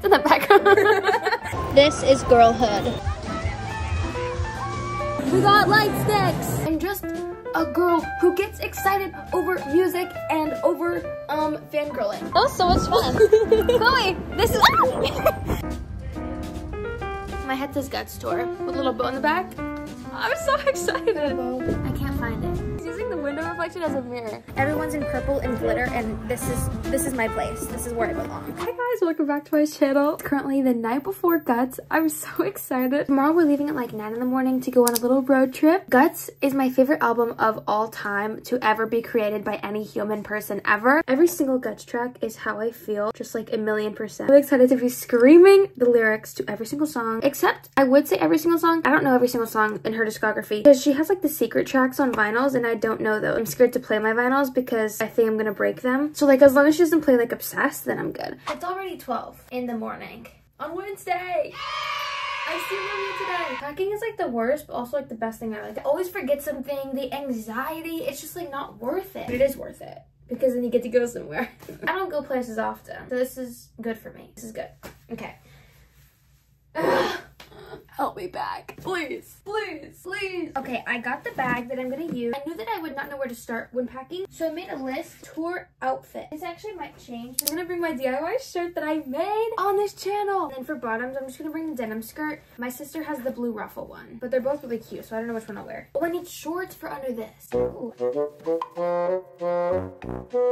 hats in the background. This is girlhood. we got light sticks. I'm just a girl who gets excited over music and over um fangirling. That was so much fun. Chloe, this is my head says Guts Tour with a little bow in the back. I'm so excited. I can't find it. He's window reflection as a mirror. Everyone's in purple and glitter, and this is this is my place. This is where I belong. Hi guys, welcome back to my channel. It's currently the night before Guts. I'm so excited. Tomorrow we're leaving at like 9 in the morning to go on a little road trip. Guts is my favorite album of all time to ever be created by any human person ever. Every single Guts track is how I feel, just like a million percent. I'm excited to be screaming the lyrics to every single song, except I would say every single song. I don't know every single song in her discography because she has like the secret tracks on vinyls and I don't know those. I'm scared to play my vinyls because I think I'm gonna break them. So like as long as she doesn't play like Obsessed, then I'm good. It's already 12 in the morning on Wednesday. I see you today. Packing is like the worst, but also like the best thing ever. Like I always forget something, the anxiety, it's just like not worth it. But it is worth it because then you get to go somewhere. I don't go places often, so this is good for me. This is good. Okay. Help me back. Please, please, please. Okay, I got the bag that I'm gonna use. I knew that I would not know where to start when packing, so I made a list. Tour outfit. This actually might change. I'm gonna bring my DIY shirt that I made on this channel. And then for bottoms, I'm just gonna bring the denim skirt. My sister has the blue ruffle one, but they're both really cute, so I don't know which one I'll wear. Oh, I need shorts for under this. Ooh.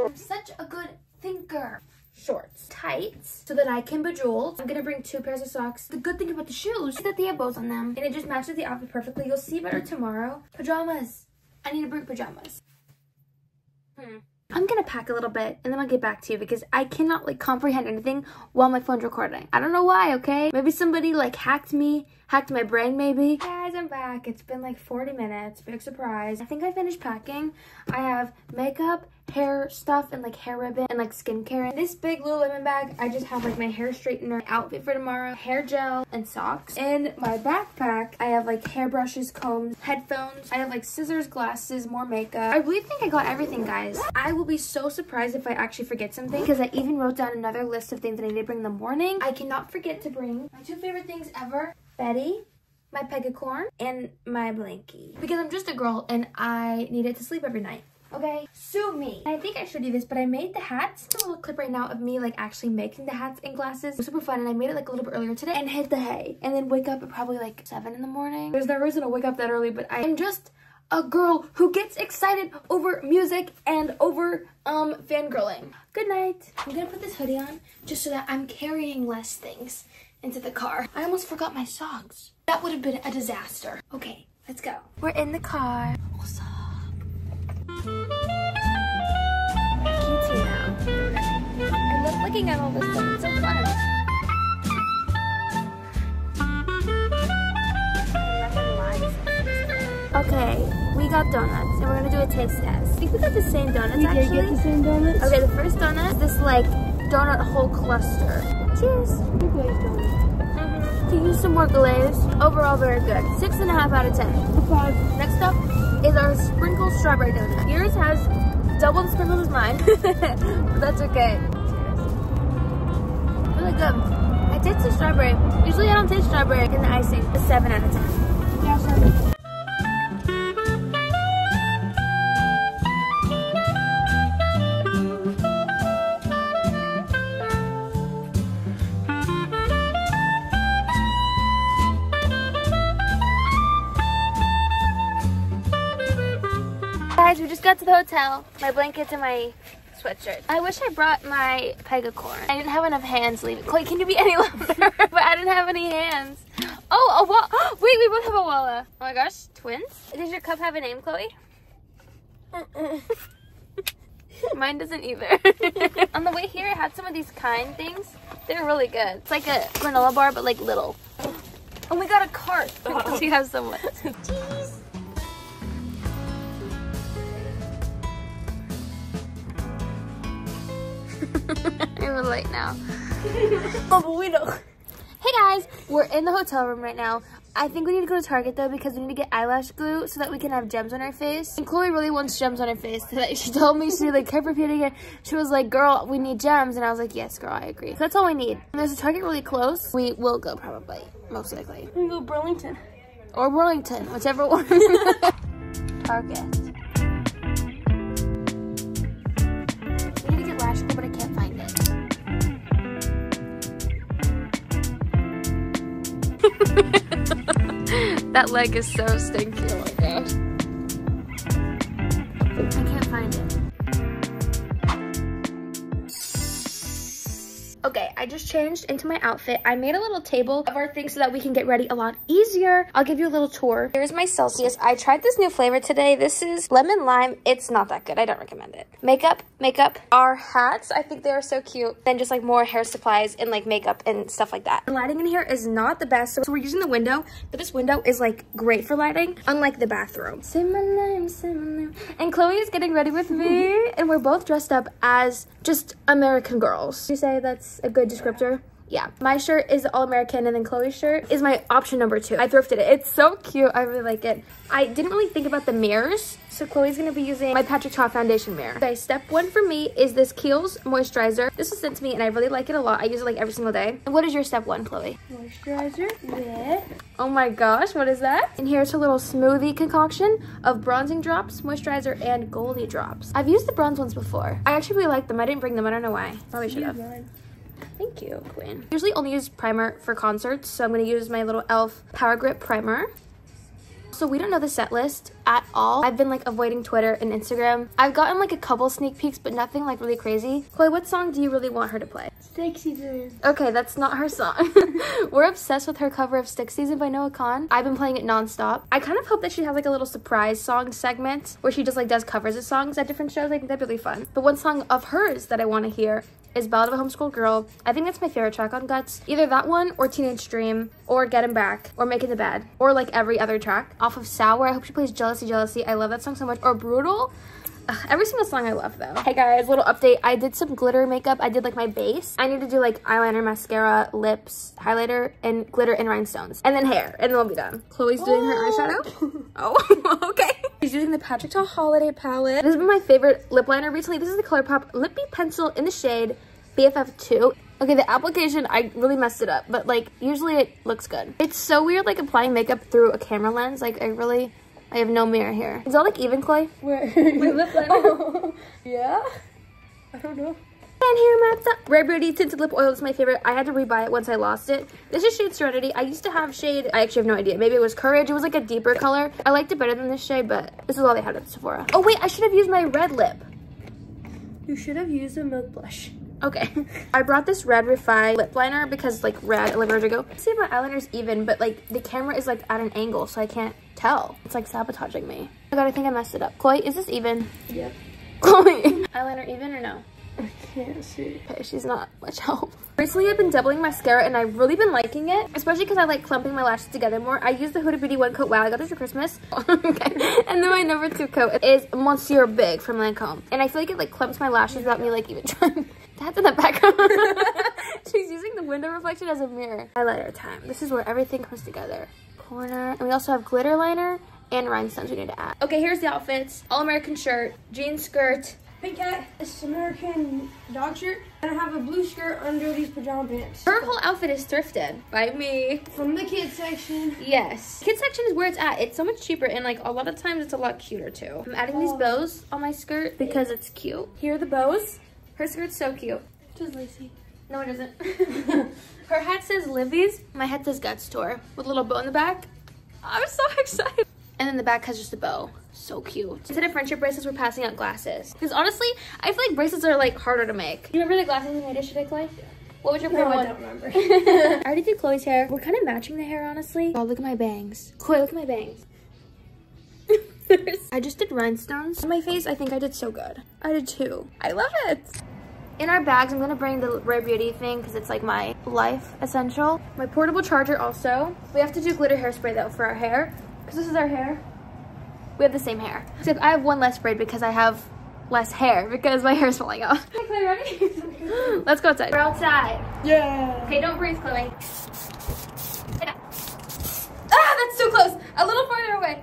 I'm such a good thinker shorts, tights, so that I can bejeweled. I'm gonna bring two pairs of socks. The good thing about the shoes is that they have bows on them, and it just matches the outfit perfectly. You'll see better tomorrow. Pajamas. I need to bring pajamas. Hmm. I'm gonna pack a little bit and then I'll get back to you because I cannot like comprehend anything while my phone's recording. I don't know why, okay? Maybe somebody like hacked me, hacked my brain maybe. Guys, I'm back. It's been like 40 minutes. Big surprise. I think I finished packing. I have makeup, hair stuff, and like hair ribbon and like skincare. In this big Lululemon bag, I just have like my hair straightener, outfit for tomorrow, hair gel, and socks. In my backpack, I have like hairbrushes, combs, headphones. I have like scissors, glasses, more makeup. I really think I got everything, guys. I will be so surprised if I actually forget something because I even wrote down another list of things that I need to bring in the morning. I cannot forget to bring my two favorite things ever, Betty my pegacorn, and my blankie. Because I'm just a girl and I needed to sleep every night. Okay, sue me. I think I showed you this, but I made the hats. a little clip right now of me like actually making the hats and glasses. It was super fun and I made it like a little bit earlier today and hit the hay. And then wake up at probably like 7 in the morning. There's no reason to wake up that early, but I am just a girl who gets excited over music and over um fangirling. Good night. I'm gonna put this hoodie on just so that I'm carrying less things into the car. I almost forgot my socks. That would have been a disaster. Okay, let's go. We're in the car. What's up? Cutesy now. I love looking at all this stuff. It's so fun. Okay, we got donuts and we're gonna do a taste test. I think we got the same donuts actually. did get the same donuts. Okay, the first donut is this like donut whole cluster. Cheers. To mm-hmm. use some more glaze. Overall, very good. Six and a half out of ten. Five. Next up is our sprinkle strawberry donut. Yours has double the sprinkles as mine, but that's okay. Cheers. Really good. I taste the strawberry. Usually I don't taste strawberry in the icing. A seven out of ten. Yeah, seven. Guys, we just got to the hotel. My blankets and my sweatshirt. I wish I brought my pegacorn. I didn't have enough hands leaving. Chloe, can you be any longer? but I didn't have any hands. Oh, a wall. Wait, we both have Owala. Oh my gosh, twins? Does your cup have a name, Chloe? Mine doesn't either. On the way here, I had some of these kind things. They're really good. It's like a granola bar, but like little. And we got a cart. she has so much. Cheese. You're late now. oh, but we don't. Hey guys, we're in the hotel room right now. I think we need to go to Target though because we need to get eyelash glue so that we can have gems on our face. And Chloe really wants gems on her face today. She told me she like kept repeating it. She was like, girl, we need gems. And I was like, yes, girl, I agree. So that's all we need. And there's a Target really close. We will go probably, most likely. We can go Burlington. Or Burlington, whichever one. Target. that leg is so stinky. I just changed into my outfit. I made a little table of our things so that we can get ready a lot easier. I'll give you a little tour. Here's my Celsius. I tried this new flavor today. This is lemon lime. It's not that good. I don't recommend it. Makeup, makeup. Our hats, I think they are so cute. Then just like more hair supplies and like makeup and stuff like that. The lighting in here is not the best. So we're using the window, but this window is like great for lighting, unlike the bathroom. Say my name, say my name. And Chloe is getting ready with me and we're both dressed up as just American girls. You say that's a good descriptor? Yeah, my shirt is all American and then Chloe's shirt is my option number two. I thrifted it. It's so cute. I really like it. I didn't really think about the mirrors. So Chloe's gonna be using my Patrick Ta foundation mirror. Okay, step one for me is this Kiehl's moisturizer. This was sent to me and I really like it a lot. I use it like every single day. And what is your step one, Chloe? Moisturizer with Oh my gosh, what is that? And here's her little smoothie concoction of bronzing drops, moisturizer, and Goldie drops. I've used the bronze ones before. I actually really like them. I didn't bring them. I don't know why. Probably should have. Thank you, Queen. Usually only use primer for concerts, so I'm gonna use my little e.l.f. Power Grip Primer. So we don't know the set list at all. I've been like avoiding Twitter and Instagram. I've gotten like a couple sneak peeks, but nothing like really crazy. Chloe, what song do you really want her to play? Stick season. Okay, that's not her song. We're obsessed with her cover of Stick Season by Noah Kahan. I've been playing it nonstop. I kind of hope that she has like a little surprise song segment where she just like does covers of songs at different shows. I think that'd be really fun. But one song of hers that I want to hear is Ballad of a Homeschool Girl. I think that's my favorite track on Guts. Either that one or Teenage Dream or Get Him Back or Making the Bed or like every other track off of Sour. I hope she plays Jealousy Jealousy. I love that song so much. Or Brutal. Ugh, every single song I love though. Hey guys, little update. I did some glitter makeup. I did like my base. I need to do like eyeliner, mascara, lips, highlighter, and glitter and rhinestones. And then hair, and then we'll be done. Chloe's doing her eyeshadow. Oh, oh okay. She's using the Patrick Ta Holiday palette. This has been my favorite lip liner recently. This is the ColourPop Lippy Pencil in the shade BFF2. Okay, the application, I really messed it up, but like usually it looks good. It's so weird like applying makeup through a camera lens. Like I really, I have no mirror here. Is that like even, Chloe? Where? My lip liner. Oh, yeah? I don't know. And here, Matza. Rare Beauty Tinted Lip Oil is my favorite. I had to rebuy it once I lost it. This is shade Serenity. I used to have shade, I actually have no idea. Maybe it was Courage. It was like a deeper color. I liked it better than this shade, but this is all they had at Sephora. Oh wait, I should have used my red lip. You should have used a milk blush. Okay. I brought this Red Refi lip liner because like red, Olivia Rodrigo. See if my eyeliner's even, but like the camera is like at an angle, so I can't tell. It's like sabotaging me. Oh god, I think I messed it up. Chloe, is this even? Yep. Chloe. Eyeliner even or no? I can't see. Okay, she's not much help. Recently, I've been doubling mascara and I've really been liking it, especially because I like clumping my lashes together more. I use the Huda Beauty One Coat. Wow, I got this for Christmas. okay. And then my number two coat is Monsieur Big from Lancome. And I feel like it like clumps my lashes without me like even trying. That's in the background. she's using the window reflection as a mirror. Highlighter time. This is where everything comes together. Corner. And we also have glitter liner and rhinestones we need to add. Okay, here's the outfits. All American shirt, jean skirt, Hey cat, this is American dog shirt. And I have a blue skirt under these pajama pants. Her whole outfit is thrifted by me. From the kids section. Yes. Kids section is where it's at. It's so much cheaper and like a lot of times it's a lot cuter too. I'm adding these Oh. bows on my skirt because it's cute. Here are the bows. Her skirt's so cute. Just lacy. No, it isn't. Her hat says Livy's. My hat says Guts Tour with a little bow in the back. I'm so excited. And then the back has just a bow. So cute. Instead of friendship bracelets, we're passing out glasses. Because honestly, I feel like bracelets are like harder to make. You remember the glasses we made yesterday, Chloe? What was your No, favorite I don't remember. I already did Chloe's hair. We're kind of matching the hair, honestly. Oh, look at my bangs. Chloe, look at my bangs. I just did rhinestones on my face. I think I did so good. I did too. I love it. In our bags, I'm gonna bring the Rare Beauty thing because it's like my life essential. My portable charger also. We have to do glitter hairspray though for our hair because this is our hair. We have the same hair. Except I have one less braid because I have less hair because my hair is falling out. Okay, Chloe, ready? Let's go outside. We're outside. yeah. Okay, don't breathe, Chloe. Ah, that's too close. A little farther away.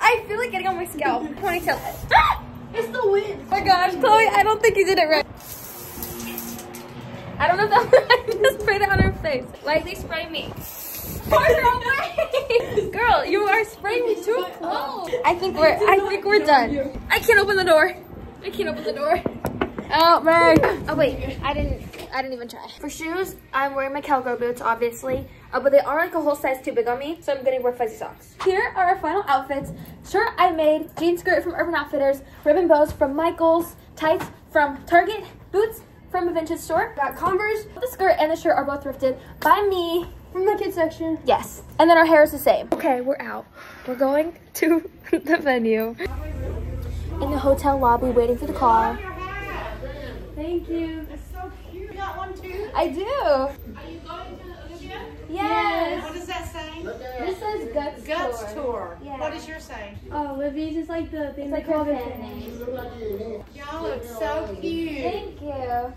I feel like getting on my scalp. Ponytail. Ah! It's the wind. Oh my gosh, Chloe, I don't think you did it right. I don't know if that I just sprayed it on her face. Lightly spray me. Girl, you are spraying me too close. I think we're I think we're done. I can't open the door. I can't open the door. Oh man. Oh wait, I didn't I didn't even try. For shoes, I'm wearing my cowgirl boots, obviously. Uh, but they are like a whole size too big on me, so I'm gonna wear fuzzy socks. Here are our final outfits. Shirt I made, jean skirt from Urban Outfitters, ribbon bows from Michaels, tights from Target, boots from a vintage store. Got Converse The skirt and the shirt are both thrifted by me. from the kids section. Yes. And then our hair is the same. Okay, we're out. We're going to the venue. In the hotel lobby waiting for the car. Thank you. I do. Are you going to Olivia? Yes. What does that say? This says Guts, Guts Tour. Tour. Yeah. What does yours say? Oh, Libby's is like the thing It's they like call her the name. Y'all look so cute. Thank you.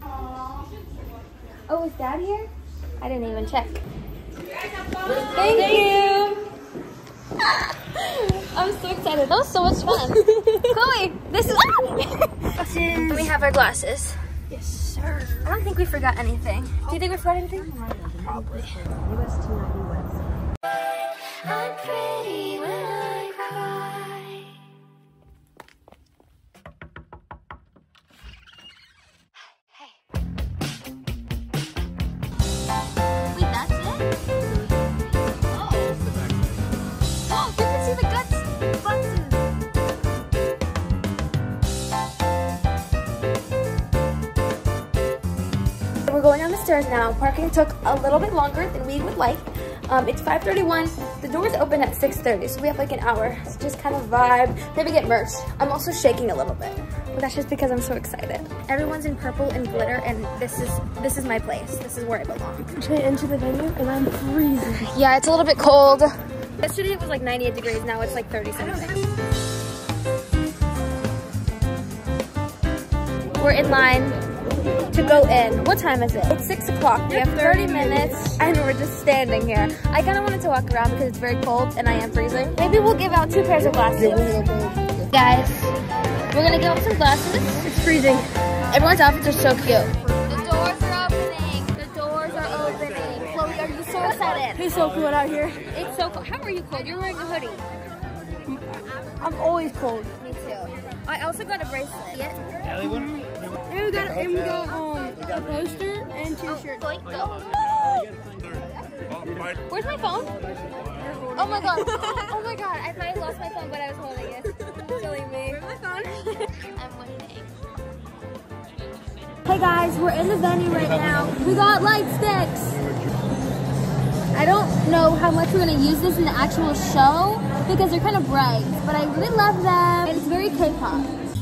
Oh, is Dad here? I didn't even check. Thank you. I'm so excited. That was so much fun. Chloe, this is. and we have our glasses. Yes, sir. I don't think we forgot anything. Do you think we forgot anything? Probably. Going down the stairs now. Parking took a little bit longer than we would like. Um, it's 5.31. The doors open at 6.30, so we have like an hour. So just kind of vibe, maybe get merch. I'm also shaking a little bit, but that's just because I'm so excited. Everyone's in purple and glitter, and this is this is my place. This is where I belong. Actually, into the venue, and I'm freezing. Yeah, it's a little bit cold. Yesterday it was like 98 degrees, now it's like 30 something. We're in line to go in. What time is it? It's 6 o'clock. We have 30 minutes and we're just standing here. I kind of wanted to walk around because it's very cold and I am freezing. Maybe we'll give out two pairs of glasses. Guys, we're gonna give out some glasses. It's freezing. Everyone's outfits are so cute. The doors are opening. The doors are opening. Chloe, are you so excited? It's so cold out here. It's so cold. How are you cold? You're wearing a hoodie. I'm always cold. Me too. I also got a bracelet. Yeah. And we got, and we got um, a poster and two shirts. Chloe. Where's my phone? Oh my god. Oh my god. I I lost my phone, but I was holding it. Silly me. Where's my phone? I'm waiting. Hey guys, we're in the venue right now. We got light sticks. I don't know how much we're gonna use this in the actual show because they're kind of bright, but I really love them it's very K-pop.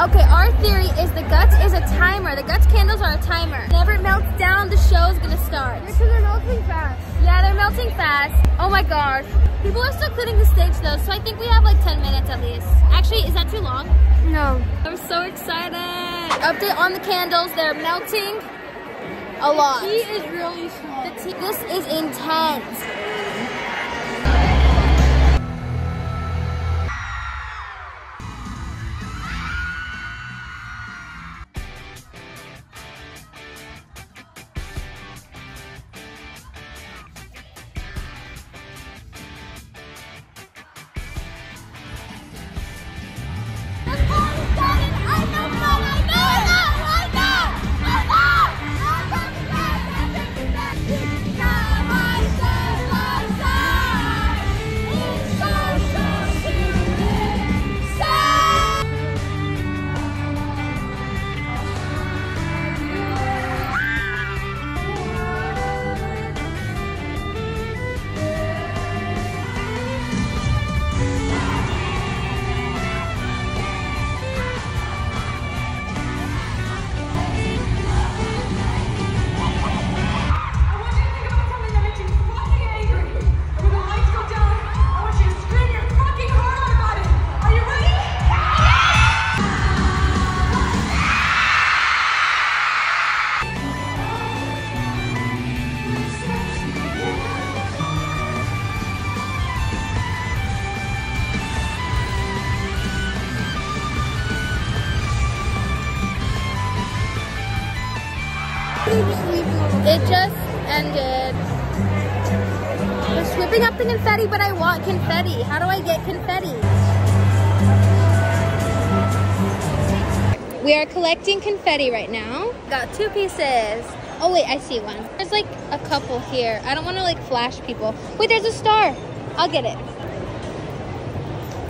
Okay, our theory is the guts is a timer. The guts candles are a timer. Whenever it melts down, the show's gonna start. Because they're melting fast. Yeah, they're melting fast. Oh my gosh. People are still cleaning the stage though, so I think we have like 10 minutes at least. Actually, is that too long? No. I'm so excited. Update on the candles. They're melting a lot. He is really small. The tea- this is intense. We're up the confetti, but I want confetti. How do I get confetti? We are collecting confetti right now. Got two pieces. Oh wait, I see one. There's like a couple here. I don't want to like flash people. Wait, there's a star. I'll get it.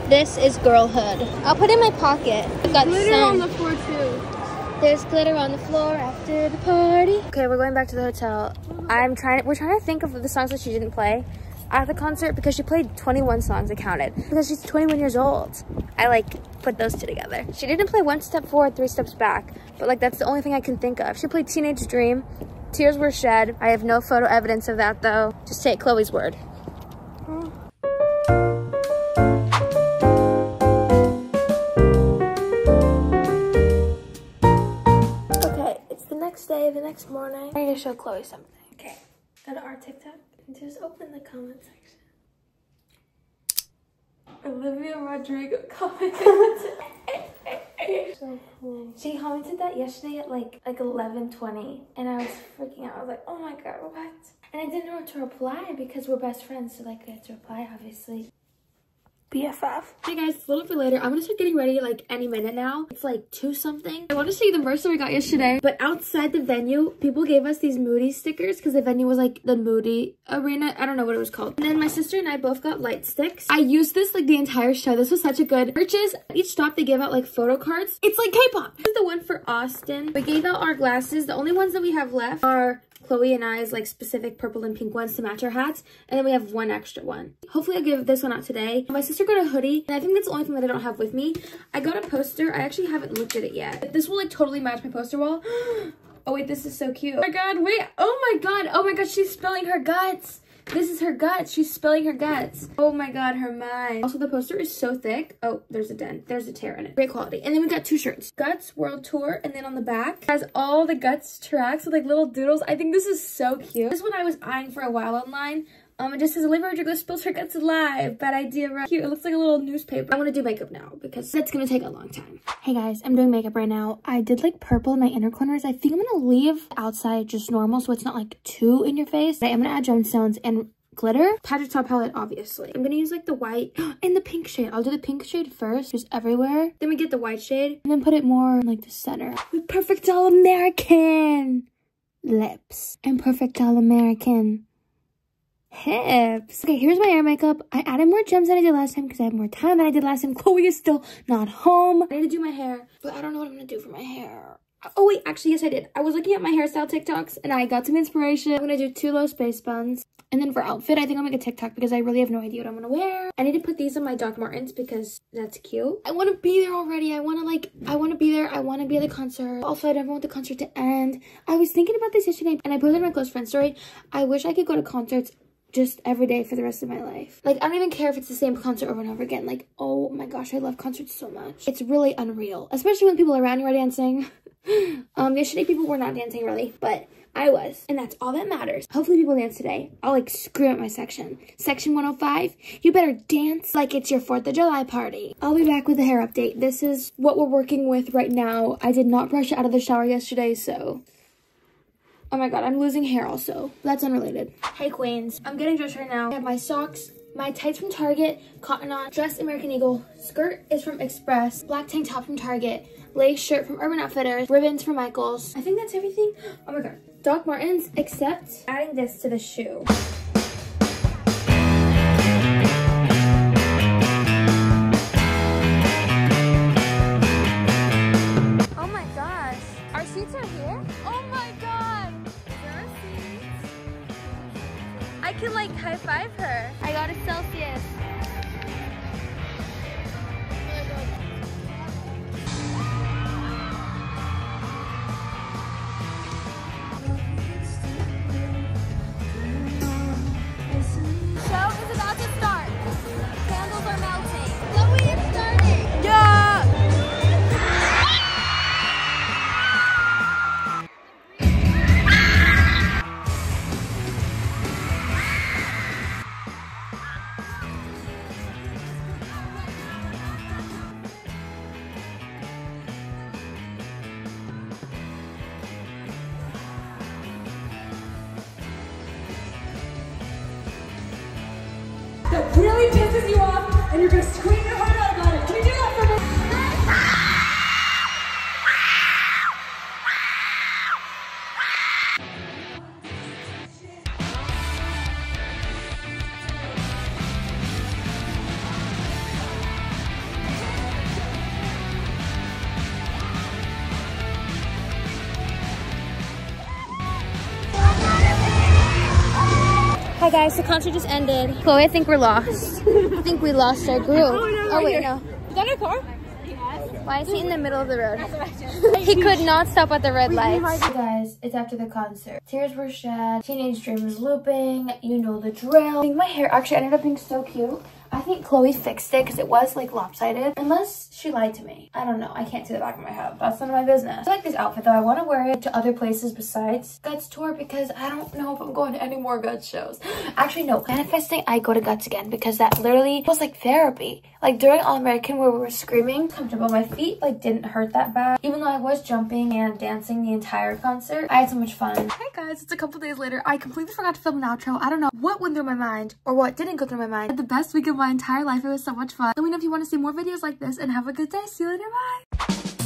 This is girlhood. I'll put it in my pocket. I've got Glitter some. on the floor too. There's glitter on the floor after the party. Okay, we're going back to the hotel. I'm trying. We're trying to think of the songs that she didn't play at the concert because she played 21 songs. I counted because she's 21 years old. I like put those two together. She didn't play one step forward, three steps back, but like that's the only thing I can think of. She played Teenage Dream. Tears were shed. I have no photo evidence of that though. Just take Chloe's word. Okay, it's the next day, the next morning. I need to show Chloe something. Okay, go to our TikTok just open the comment section. Olivia Rodrigo commented. so cool. She commented that yesterday at like like 11:20, and I was freaking out. I was like, "Oh my god, what?" And I didn't know what to reply because we're best friends, so like I had to reply, obviously. BFF. Hey guys, it's a little bit later. I'm gonna start getting ready like any minute now. It's like two something. I want to show you the merch that we got yesterday. But outside the venue, people gave us these Moody stickers because the venue was like the Moody Arena. I don't know what it was called. And then my sister and I both got light sticks. I used this like the entire show. This was such a good purchase. Each stop they give out like photo cards. It's like K-pop. This is the one for Austin. We gave out our glasses. The only ones that we have left are Chloe and I I's like specific purple and pink ones to match our hats. And then we have one extra one. Hopefully I'll give this one out today. My sister got a hoodie and I think that's the only thing that I don't have with me. I got a poster. I actually haven't looked at it yet. This will like totally match my poster wall. oh wait, this is so cute. Oh my god, wait. Oh my god. Oh my god, she's spilling her guts. This is her guts. She's spilling her guts. Oh my god, her mind. Also, the poster is so thick. Oh, there's a dent. There's a tear in it. Great quality. And then we got two shirts. Guts World Tour. And then on the back has all the Guts tracks with like little doodles. I think this is so cute. This one I was eyeing for a while online. Um, it just says Olivia Rodrigo spills her guts alive. Bad idea, right? Cute. It looks like a little newspaper. I want to do makeup now because that's going to take a long time. Hey guys, I'm doing makeup right now. I did like purple in my inner corners. I think I'm going to leave outside just normal so it's not like too in your face. I am going to add gemstones and glitter. Patrick Ta palette, obviously. I'm gonna use like the white and the pink shade. I'll do the pink shade first, just everywhere. Then we get the white shade and then put it more in like the center. With Perfect All American lips and Perfect All American hips. Okay, here's my hair makeup. I added more gems than I did last time because I have more time than I did last time. Chloe is still not home. I need to do my hair, but I don't know what I'm gonna do for my hair. Oh wait, actually, yes I did. I was looking at my hairstyle TikToks and I got some inspiration. I'm gonna do two low space buns. And then for outfit, I think I'll make a TikTok because I really have no idea what I'm gonna wear. I need to put these on my Doc Martens because that's cute. I wanna be there already. I wanna like, I wanna be there. I wanna be at the concert. Also, I never want the concert to end. I was thinking about this yesterday and I put it in my close friend story. I wish I could go to concerts just every day for the rest of my life. Like, I don't even care if it's the same concert over and over again. Like, oh my gosh, I love concerts so much. It's really unreal, especially when people around you are dancing. um, yesterday people were not dancing really, but I was, and that's all that matters. Hopefully people dance today. I'll like screw up my section. Section 105, you better dance like it's your 4th of July party. I'll be back with a hair update. This is what we're working with right now. I did not brush out of the shower yesterday, so Oh my god, I'm losing hair also. That's unrelated. Hey queens, I'm getting dressed right now. I have my socks, my tights from Target, cotton on, dress American Eagle, skirt is from Express, black tank top from Target, lace shirt from Urban Outfitters, ribbons from Michaels. I think that's everything. Oh my god. Doc Martens, except adding this to the shoe. Hi guys, the concert just ended. Chloe, I think we're lost. I think we lost our group. Oh, oh, wait, no. Is that our car? Why is he in the middle of the road? he could not stop at the red lights. Hey guys, it's after the concert. Tears were shed, teenage dream was looping, you know the drill. I think my hair actually ended up being so cute. I think Chloe fixed it because it was like lopsided. Unless she lied to me. I don't know. I can't see the back of my head. That's none of my business. I like this outfit though. I want to wear it to other places besides Guts tour because I don't know if I'm going to any more Guts shows. Actually, no. Manifesting, I go to Guts again because that literally was like therapy. Like during All American where we were screaming, comfortable. My feet like didn't hurt that bad. Even though I was jumping and dancing the entire concert, I had so much fun. Hey guys, it's a couple days later. I completely forgot to film an outro. I don't know what went through my mind or what didn't go through my mind. The best week of my entire life. It was so much fun. Let me know if you want to see more videos like this and have a good day. See you later. Bye.